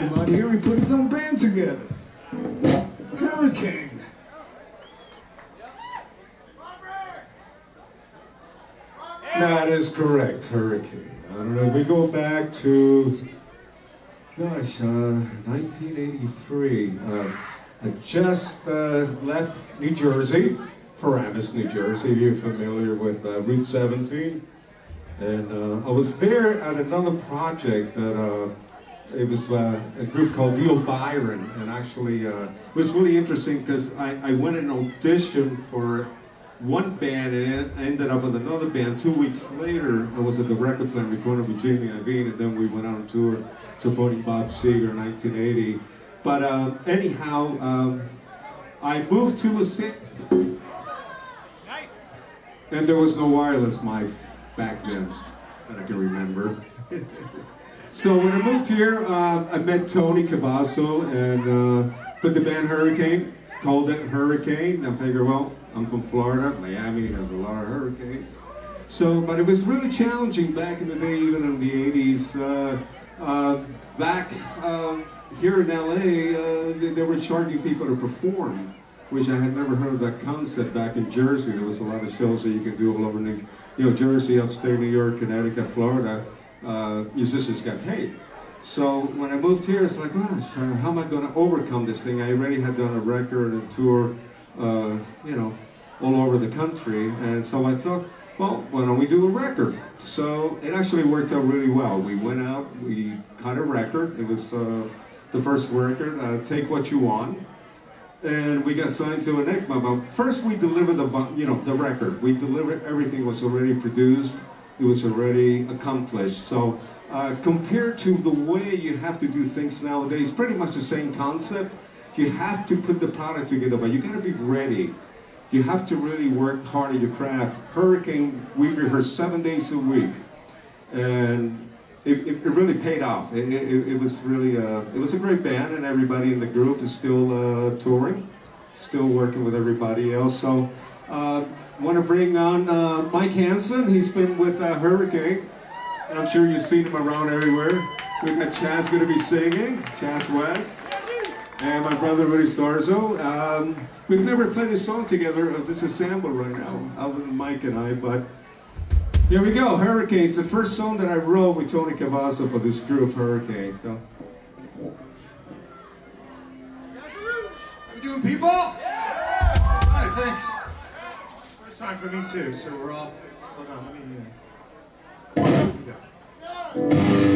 come out here and put his own band together. Hurricane. That is correct, Hurricane. I don't know, we go back to, gosh, uh, 1983. Uh, I just uh, left New Jersey, Paramus, New Jersey. If you're familiar with uh, Route 17. And uh, I was there at another project that uh, it was uh, a group called Neil Byron, and actually uh, it was really interesting because I, I went and auditioned for one band and ended up with another band. Two weeks later, I was at the record plant recording with Jimmy Iovine, and then we went on tour supporting Bob Seger in 1980. But uh, anyhow, um, I moved to a city, and there was no wireless mics back then that I can remember. so when I moved here, uh, I met Tony Cavazo and uh, put the band Hurricane, called it Hurricane. I figured, well, I'm from Florida. Miami has a lot of hurricanes. So, but it was really challenging back in the day, even in the 80s. Uh, uh, back um, here in LA, uh, they, they, were charging people to perform, which I had never heard of that concept back in Jersey. There was a lot of shows that you could do all over New, you know, Jersey, upstate New York, Connecticut, Florida. Uh, musicians got paid. So when I moved here, it's like, gosh, uh, how am I going to overcome this thing? I already had done a record and a tour uh, you know, all over the country. And so I thought, well, why don't we do a record? So it actually worked out really well. We went out, we cut a record. It was uh, the first record, uh, Take What You Want. And we got signed to Enigma. But first we delivered the, you know, the record. We delivered, everything was already produced. It was already accomplished. So uh, compared to the way you have to do things nowadays, pretty much the same concept. You have to put the product together, but you got to be ready. You have to really work hard at your craft. Hurricane, we rehearsed seven days a week, and it, it, it really paid off. It, it, it was really a, uh, it was a great band, and everybody in the group is still uh, touring, still working with everybody else. So, uh, want to bring on uh, Mike Hansen. He's been with uh, Hurricane, and I'm sure you've seen him around everywhere. We've got Chas going to be singing, Chas West and my brother Rudy Sarzo. Um, we've never played a song together of this sample right now, other than Mike and I, but here we go, Hurricanes, the first song that I wrote with Tony Cavazo for this group, Hurricane. So. How you doing, people? Yeah! All right, thanks. Time for me too, so we're all, hold on, let me, uh,